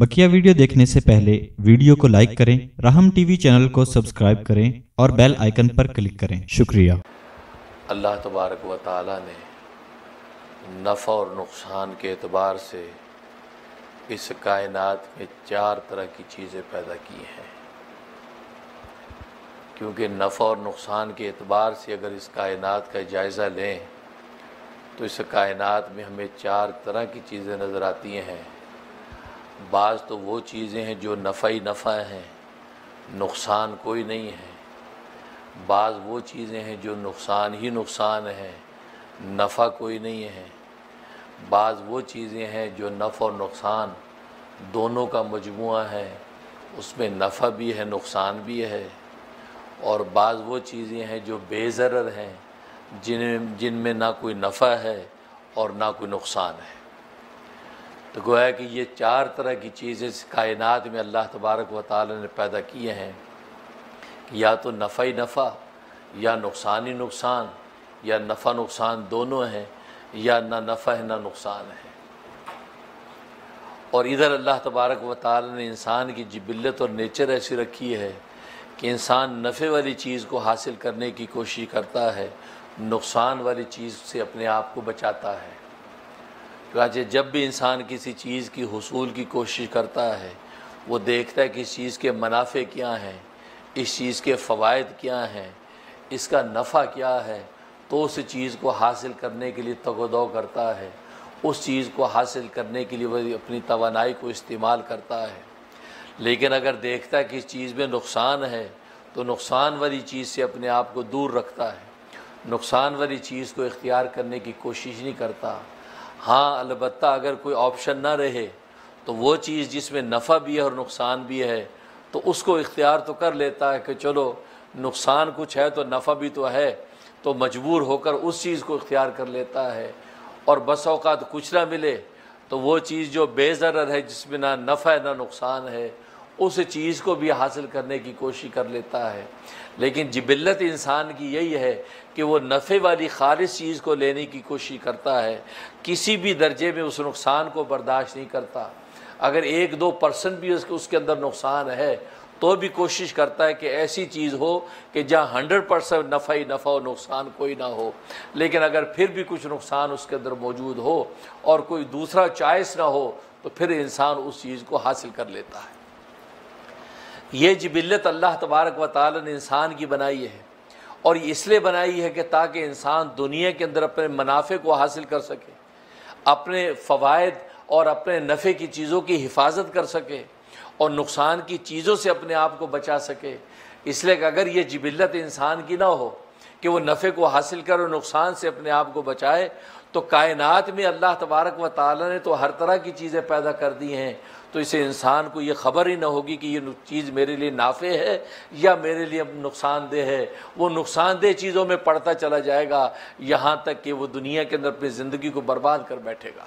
بکیا video دیکھنے سے پہلے ویڈیو کو لائک کریں، رحم ٹی وی چینل کو سبسکرائب کریں اور بیل آئیکن پر کلک کریں۔ شکریہ۔ اللہ تبارک و تعالی نے نفع اور نقصان کے اعتبار سے اس کائنات میں چار طرح کی چیزیں پیدا کی ہیں۔ کیونکہ نفع اور نقصان کے اعتبار سے اگر اس کائنات کا جائزہ لیں، تو اس کائنات میں ہمیں چار طرح کی چیزیں نظر آتی ہیں۔ بعض تو وہ چیزیں ہیں جو نفع ہی نفع ہیں، نقصان کوئی نہیں ہے۔ بعض وہ چیزیں ہیں جو نقصان ہی نقصان ہیں، نفع کوئی نہیں ہے۔ بعض وہ چیزیں ہیں جو نفع اور نقصان دونوں کا مجموعہ ہے، اس میں نفع بھی ہے، نقصان بھی ہے۔ اور بعض وہ چیزیں ہیں جو بے ضرر ہیں، جن جن میں نہ کوئی نفع ہے اور نہ کوئی نقصان ہے۔ تو گویا کہ یہ چار طرح کی چیزیں اس کائنات میں اللہ تبارک و تعالی نے پیدا کیے ہیں یا تو نفع نفع، یا نقصان ہی نقصان، یا نفع نقصان دونوں ہیں، یا نہ نفع ہے نہ نقصان ہے اور ادھر اللہ تبارک و تعالی نے انسان کی جبلت اور نیچر ایسی رکھی ہے کہ انسان نفع والی چیز کو حاصل کرنے کی کوشش کرتا ہے، نقصان والی چیز سے اپنے آپ کو بچاتا ہے۔ کہ جب بھی انسان کسی چیز کی حصول کی کوشش کرتا ہے، وہ دیکھتا ہے کہ اس چیز کے منافع کیا ہیں، اس چیز کے فوائد کیا ہیں، اس کا نفع کیا ہے، تو اس چیز کو حاصل کرنے کے لیے تگ دو کرتا ہے۔ اس چیز کو حاصل کرنے کے لیے وہ اپنی توانائی کو استعمال کرتا ہے۔ لیکن اگر دیکھتا ہے کہ اس چیز میں نقصان ہے، تو نقصان والی چیز سے اپنے آپ کو دور رکھتا ہے۔ نقصان والی چیز کو اختیار کرنے کی کوشش نہیں کرتا۔ ہاں البتہ اگر کوئی آپشن نہ رہے تو وہ چیز جس میں نفع بھی ہے اور نقصان بھی ہے، تو اس کو اختیار تو کر لیتا ہے کہ چلو، نقصان کچھ ہے تو نفع بھی تو ہے، تو مجبور ہو کر اس چیز کو اختیار کر لیتا ہے۔ اور بس اوقات کچھ نہ ملے تو وہ چیز جو بے ضرر ہے، جس میں نہ نفع ہے نہ نقصان ہے اس چیز کو بھی حاصل کرنے کی کوشش کر لیتا ہے۔ لیکن جبلت انسان کی یہی ہے کہ وہ نفع والی خالص چیز کو لینے کی کوشش کرتا ہے۔ کسی بھی درجے میں اس نقصان کو برداشت نہیں کرتا۔ اگر ایک دو پرسنٹ بھی اس کے اندر نقصان ہے، تو بھی کوشش کرتا ہے کہ ایسی چیز ہو کہ جہاں ہنڈریڈ پرسینٹ نفع ہی نفع و نقصان کوئی نہ ہو۔ لیکن اگر پھر بھی کچھ نقصان اس کے اندر موجود ہو اور کوئی دوسرا چوائس نہ ہو، تو پھر انسان اس چیز کو حاصل کر لیتا ہے۔ یہ جبلت اللہ تبارک و تعالی نے انسان کی بنائی ہے اور یہ اس لیے بنائی ہے کہ تاکہ انسان دنیا کے اندر اپنے منافع کو حاصل کر سکے، اپنے فوائد اور اپنے نفع کی چیزوں کی حفاظت کر سکے اور نقصان کی چیزوں سے اپنے آپ کو بچا سکے۔ اس لیے کہ اگر یہ جبلت انسان کی نہ ہو کہ وہ نفع کو حاصل کرے اور نقصان سے اپنے آپ کو بچائے، تو کائنات میں اللہ تبارک و تعالیٰ نے تو ہر طرح کی چیزیں پیدا کر دی ہیں۔ تو اسے انسان کو یہ خبر ہی نہ ہوگی کہ یہ چیز میرے لیے نافع ہے یا میرے لیے نقصان دہ ہے۔ وہ نقصان دہ چیزوں میں پڑتا چلا جائے گا، یہاں تک کہ وہ دنیا کے اندر اپنی زندگی کو برباد کر بیٹھے گا۔